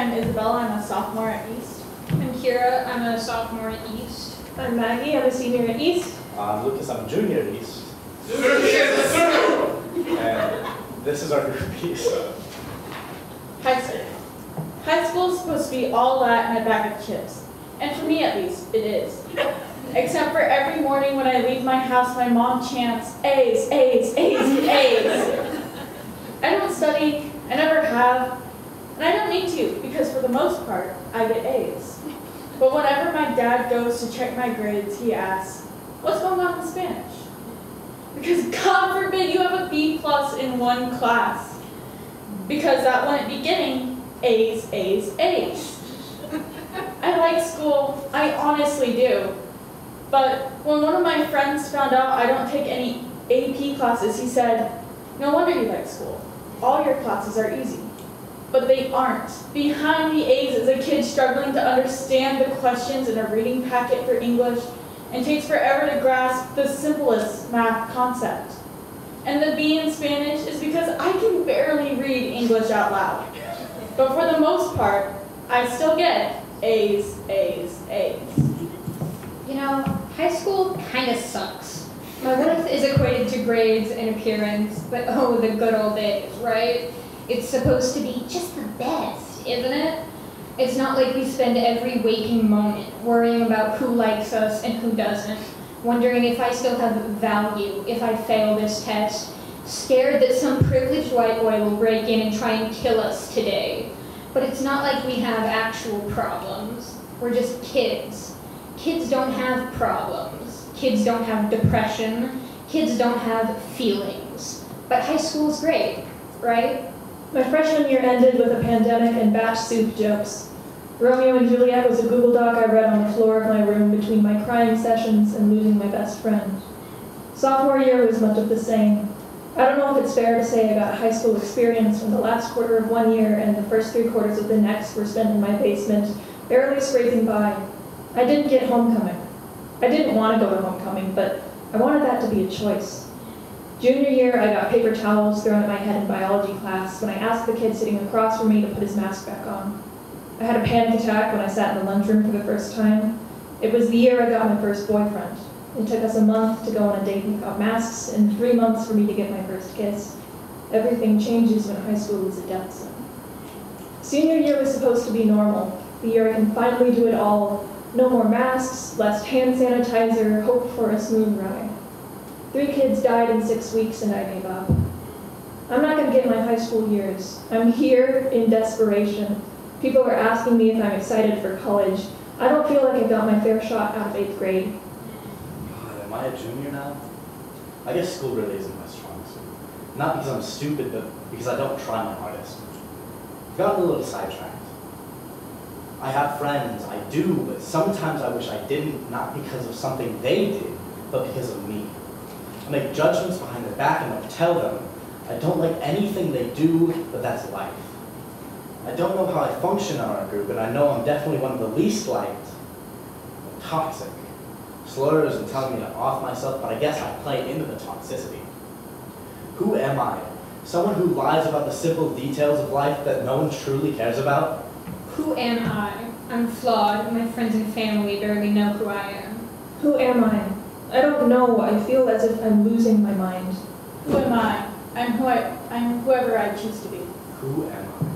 Kira. I'm a sophomore at East. I'm Kira, I'm a sophomore at East. I'm Maggie. I'm a senior at East. I'm Lucas. I'm a junior at East. And this is our group piece. High school. High school is supposed to be all that and a bag of chips. And for me at least, it is. Except for every morning when I leave my house, my mom chants, A's, A's, A's, A's. I don't study, I never have, and I don't need to because for the most part, I get A's. But whenever my dad goes to check my grades, he asks, what's going on in Spanish? Because God forbid you have a B plus in one class. Because that wouldn't be getting A's, A's, A's. I like school, I honestly do. But when one of my friends found out I don't take any AP classes, he said, no wonder you like school. All your classes are easy. But they aren't. Behind the A's is a kid struggling to understand the questions in a reading packet for English and takes forever to grasp the simplest math concept. And the B in Spanish is because I can barely read English out loud. But for the most part, I still get A's, A's, A's. You know, high school kind of sucks. My worth is equated to grades and appearance, but oh, the good old days, right? It's supposed to be just the best, isn't it? It's not like we spend every waking moment worrying about who likes us and who doesn't, wondering if I still have value if I fail this test, scared that some privileged white boy will break in and try and kill us today. But it's not like we have actual problems. We're just kids. Kids don't have problems. Kids don't have depression. Kids don't have feelings. But high school's great, right? My freshman year ended with a pandemic and batch soup jokes. Romeo and Juliet was a Google Doc I read on the floor of my room between my crying sessions and losing my best friend. Sophomore year was much of the same. I don't know if it's fair to say I got high school experience when the last quarter of one year and the first three quarters of the next were spent in my basement, barely scraping by. I didn't get homecoming. I didn't want to go to homecoming, but I wanted that to be a choice. Junior year, I got paper towels thrown at my head in biology class when I asked the kid sitting across from me to put his mask back on. I had a panic attack when I sat in the lunchroom for the first time. It was the year I got my first boyfriend. It took us a month to go on a date without masks and three months for me to get my first kiss. Everything changes when high school is a death zone. Senior year was supposed to be normal, the year I can finally do it all. No more masks, less hand sanitizer, hope for a smooth ride. Three kids died in six weeks and I gave up. I'm not going to get my high school years. I'm here in desperation. People are asking me if I'm excited for college. I don't feel like I got my fair shot out of eighth grade. God, am I a junior now? I guess school really isn't my strong suit. Not because I'm stupid, but because I don't try my hardest. I've gotten a little sidetracked. I have friends, I do, but sometimes I wish I didn't, not because of something they did, but because of me. I make judgments behind their back and don't tell them. I don't like anything they do, but that's life. I don't know how I function in our group, and I know I'm definitely one of the least liked. I'm toxic. Slurs and telling me to off myself, but I guess I play into the toxicity. Who am I? Someone who lies about the simple details of life that no one truly cares about? Who am I? I'm flawed. My friends and family barely know who I am. Who am I? I don't know. I feel as if I'm losing my mind. Who am I? I'm who I, I'm whoever I choose to be. Who am I?